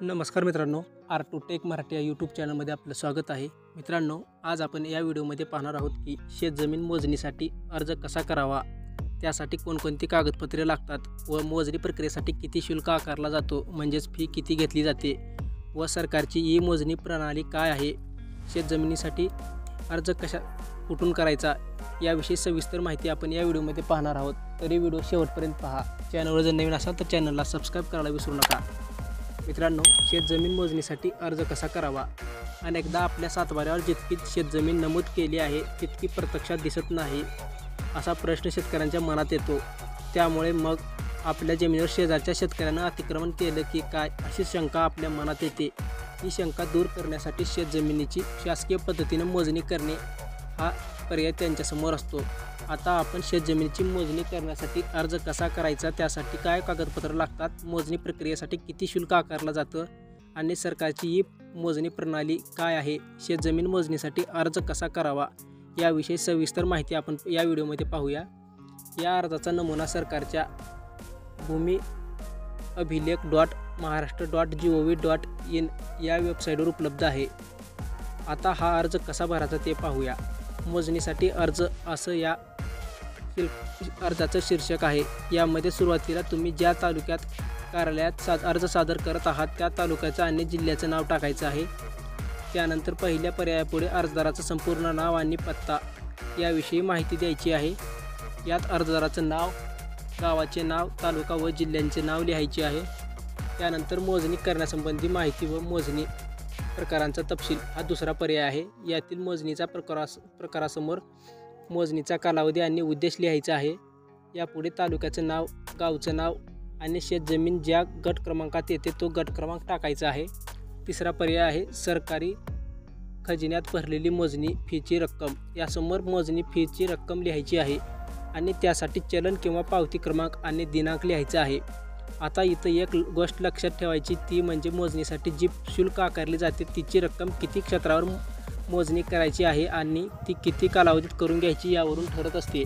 नमस्कार मित्रांनो R to take Marathi या यूट्यूब चॅनलमध्ये आपलं स्वागत आहे. मित्रांनो आज आपण या व्हिडिओमध्ये पाहणार आहोत की शेतजमीन मोजणीसाठी अर्ज कसा करावा? त्यासाठी कोणकोणती कागदपत्रे लागतात व मोजणी प्रक्रियेसाठी किती शुल्क आकारला जातो? म्हणजेच फी किती घेतली जाते? व सरकारची ई मोजणी प्रणाली काय आहे? शेतजमिनीसाठी अर्ज कशा कुठून करायचा? याविषयी सविस्तर माहिती आपण या व्हिडिओमध्ये पाहणार आहोत. तरी व्हिडिओ शेवटपर्यंत पहा. चॅनलवर जर नवीन असाल तर चॅनलला सबस्क्राईब करायला विसरू नका. मित्रांनो शेतजमीन मोजणीसाठी अर्ज कसा करावा? अनेकदा आपल्या सातबाऱ्यावर जितकी शेतजमीन नमूद केली आहे तितकी प्रत्यक्षात दिसत नाही असा प्रश्न शेतकऱ्यांच्या मनात येतो. त्यामुळे मग आपल्या जमिनीवर शेजारच्या शेतकऱ्यानं अतिक्रमण केलं की काय अशी शंका आपल्या मनात येते. ही शंका दूर करण्यासाठी शेतजमिनीची शासकीय पद्धतीनं मोजणी करणे हा पर्याय त्यांच्यासमोर असतो. आता आपण शेतजमिनीची मोजणी करण्यासाठी अर्ज कसा करायचा त्यासाठी काय कागदपत्र लागतात मोजणी प्रक्रियेसाठी किती शुल्क आकारलं जातं आणि सरकारची ही मोजणी प्रणाली काय आहे शेतजमीन मोजणीसाठी अर्ज कसा करावा याविषयी सविस्तर माहिती आपण या व्हिडिओमध्ये पाहूया. या अर्जाचा नमुना सरकारच्या भूमी अभिलेख dot Maharashtra dot G O V dot in या वेबसाईटवर उपलब्ध आहे. आता हा अर्ज कसा भरायचा ते पाहूया. मोजणीसाठी अर्ज असं या शिल अर्जाचं शीर्षक आहे. यामध्ये सुरुवातीला तुम्ही ज्या तालुक्यात कार्यालयात सा अर्ज सादर करत आहात त्या तालुक्याचं आणि जिल्ह्याचं नाव टाकायचं आहे. त्यानंतर पहिल्या पर्यायापुढे अर्जदाराचं संपूर्ण नाव आणि पत्ता याविषयी माहिती द्यायची आहे. यात अर्जदाराचं नाव गावाचे नाव तालुका व जिल्ह्यांचे नाव लिहायचे आहे. त्यानंतर मोजणी करण्यासंबंधी माहिती व मोजणी प्रकारांचा तपशील हा दुसरा पर्याय आहे. यातील मोजणीचा प्रकारास प्रकारासमोर मोजणीचा कालावधी आणि उद्देश लिहायचा आहे. यापुढे तालुक्याचं नाव गावचं नाव आणि शेतजमीन ज्या गट क्रमांकात येते तो गट क्रमांक टाकायचा आहे. तिसरा पर्याय आहे सरकारी खजिन्यात भरलेली मोजणी फीची रक्कम. यासमोर मोजणी फीची रक्कम लिहायची आहे आणि त्यासाठी चलन किंवा पावती क्रमांक आणि दिनांक लिहायचा आहे. आता इथं एक गोष्ट लक्षात ठेवायची ती म्हणजे मोजणीसाठी जी शुल्क आकारली जाते तिची रक्कम किती क्षेत्रावर मोजणी करायची आहे आणि ती किती कालावधीत करून घ्यायची यावरून ठरत असते.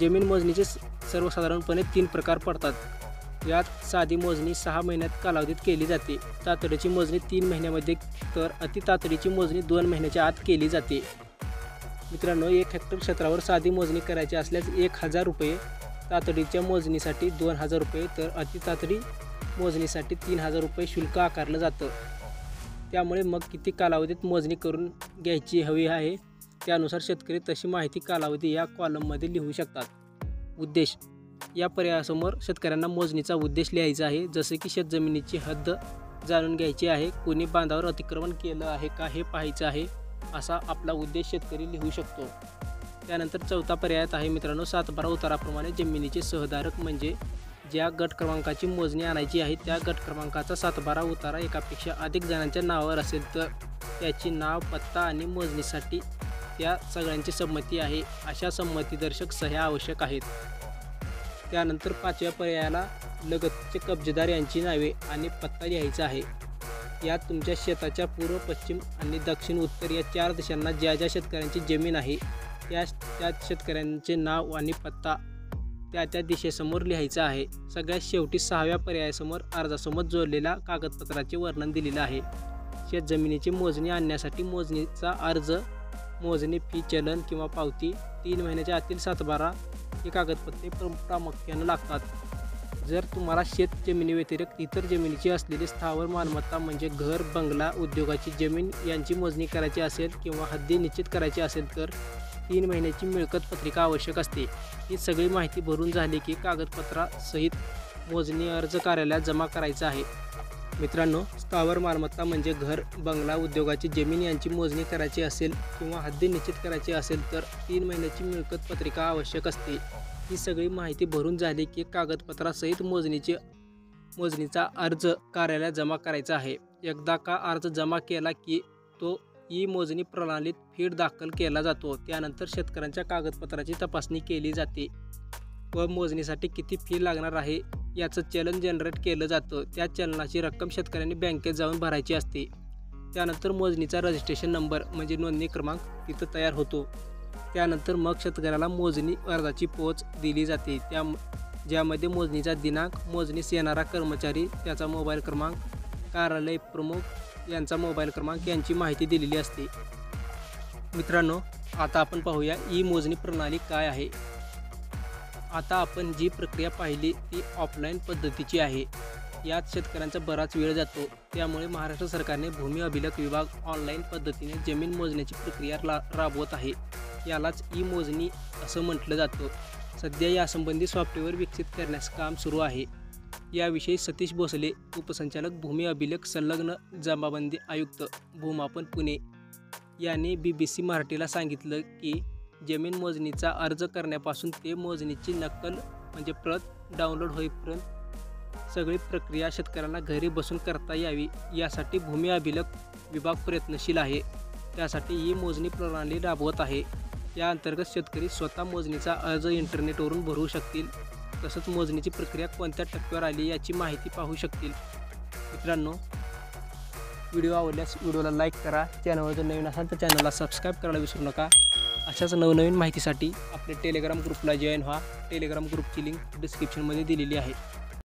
जमीन मोजणीचे सर्वसाधारणपणे तीन प्रकार पडतात. यात साधी मोजणी सहा महिन्यात कालावधीत केली जाते. तातडीची मोजणी तीन महिन्यामध्ये तर अति तातडीची मोजणी दोन महिन्याच्या आत केली जाते. मित्रांनो एक हेक्टर क्षेत्रावर साधी मोजणी करायची असल्यास एक हजार रुपये तातडीच्या मोजणीसाठी दोन हजार रुपये तर अति तातडी मोजणीसाठी तीन हजार रुपये शुल्क आकारलं जातं. त्यामुळे मग किती कालावधीत मोजणी करून घ्यायची हवी आहे? त्यानुसार शेतकरी तशी माहिती कालावधी या कॉलममध्ये लिहू शकतात. उद्देश. या पर्यायासमोर शेतकऱ्यांना मोजणीचा उद्देश लिहायचा आहे. जसे की शेतजमिनीची हद्द जाणून घ्यायची आहे. कोणी बांधावर अतिक्रमण केलं आहे का हे पाहायचं आहे असा आपला उद्देश शेतकरी लिहू शकतो. त्यानंतर चौथा पर्यायात आहे मित्रांनो सातबारा उताराप्रमाणे जमिनीचे सहधारक म्हणजे ज्या गट क्रमांकाची मोजणी आणायची आहे त्या गट क्रमांकाचा सातबारा उतारा एकापेक्षा अधिक जणांच्या नावावर असेल तर त्याची नाव पत्ता आणि मोजणीसाठी त्या सगळ्यांची संमती आहे. अशा संमतीदर्शक सह्या आवश्यक आहेत. त्यानंतर पाचव्या पर्यायाला लगतचे कब्जेदार यांची नावे आणि पत्ता लिहायचा आहे. यात तुमच्या शेताच्या पूर्व पश्चिम आणि दक्षिण उत्तर या चार दिशांना ज्या ज्या शेतकऱ्यांची जमीन आहे त्या त्या शेतकऱ्यांचे नाव आणि पत्ता त्या त्या दिशेसमोर लिहायचं आहे. सगळ्यात शेवटी सहाव्या पर्यायासमोर अर्जासमोर जोडलेल्या कागदपत्राचे वर्णन दिलेलं आहे. शेतजमिनीची मोजणी आणण्यासाठी मोजणीचा अर्ज मोजणी फी चलन किंवा पावती तीन महिन्याच्या आतील सातबारा ही कागदपत्रे प्र- प्रामुख्यानं लागतात. जर तुम्हाला शेत जमिनीव्यतिरिक्त इतर जमिनीची असलेली स्थावर मालमत्ता म्हणजे घर बंगला उद्योगाची जमीन यांची मोजणी करायची असेल किंवा हद्दी निश्चित करायची असेल तर तीन महिन्याची मिळकत पत्रिका आवश्यक असते. ही सगळी माहिती भरून झाली की कागदपत्रासहित मोजणी अर्ज कार्यालयात जमा करायचा आहे. मित्रांनो स्थावर मालमत्ता म्हणजे घर बंगला उद्योगाची जमीन यांची मोजणी करायची असेल किंवा हद्दी निश्चित करायची असेल तर तीन महिन्याची मिळकत पत्रिका आवश्यक असते. ही सगळी माहिती भरून झाली की कागदपत्रासहित मोजणीचे मोजणीचा अर्ज कार्यालयात जमा करायचा आहे. एकदा का अर्ज जमा केला की तो ई मोजणी प्रणालीत फीड दाखल केला जातो. त्यानंतर शेतकऱ्यांच्या कागदपत्राची तपासणी केली जाते व मोजणीसाठी किती फी लागणार आहे याचं चलन जनरेट केलं जातं. त्या चलनाची रक्कम शेतकऱ्यांनी बँकेत जाऊन भरायची असते. त्यानंतर मोजणीचा रजिस्ट्रेशन नंबर म्हणजे नोंदणी क्रमांक तिथं तयार होतो. त्यानंतर मग शेतकऱ्याला मोजणी अर्जाची पोच दिली जाते. त्या ज्यामध्ये मोजणीचा दिनांक मोजणीस येणारा कर्मचारी त्याचा मोबाईल क्रमांक कार्यालय प्रमुख यांचा मोबाईल क्रमांक यांची माहिती दिलेली असते. मित्रांनो आता आपण पाहूया ई मोजणी प्रणाली काय आहे. आता आपण जी प्रक्रिया पाहिली ती ऑफलाईन पद्धतीची आहे. यात शेतकऱ्यांचा बराच वेळ जातो. त्यामुळे महाराष्ट्र सरकारने भूमी अभिलेख विभाग ऑनलाईन पद्धतीने जमीन मोजण्याची प्रक्रिया ला राबवत आहे. यालाच ई मोजणी असं म्हटलं जातं. सध्या यासंबंधी सॉफ्टवेअर विकसित करण्यास काम सुरू आहे. याविषयी सतीश भोसले उपसंचालक भूमी अभिलेख संलग्न जमाबंदी आयुक्त भूमापन पुणे. यांनी बी बी सी मराठीला सांगितलं की जमीन मोजणीचा अर्ज करण्यापासून ते मोजणीची नक्कल म्हणजे प्रत डाउनलोड होईपर्यंत सगळी प्रक्रिया शेतकऱ्यांना घरी बसून करता यावी यासाठी भूमी अभिलेख विभाग प्रयत्नशील आहे. त्यासाठी ही मोजणी प्रणाली राबवत आहे. या अंतर्गत शेतकरी स्वतः मोजणीचा अर्ज इंटरनेटवरून भरू शकतील. तसंच मोजणीची प्रक्रिया कोणत्या टप्प्यावर आली याची माहिती पाहू शकतील. मित्रांनो व्हिडिओ आवडल्यास व्हिडिओला लाईक करा. चॅनलवर जर नवीन असाल तर चॅनलला सबस्क्राईब करायला विसरू नका. अशाच नवनवीन माहितीसाठी आपल्या टेलिग्राम ग्रुपला जॉईन व्हा. टेलिग्राम ग्रुपची लिंक डिस्क्रिप्शनमध्ये दिलेली आहे.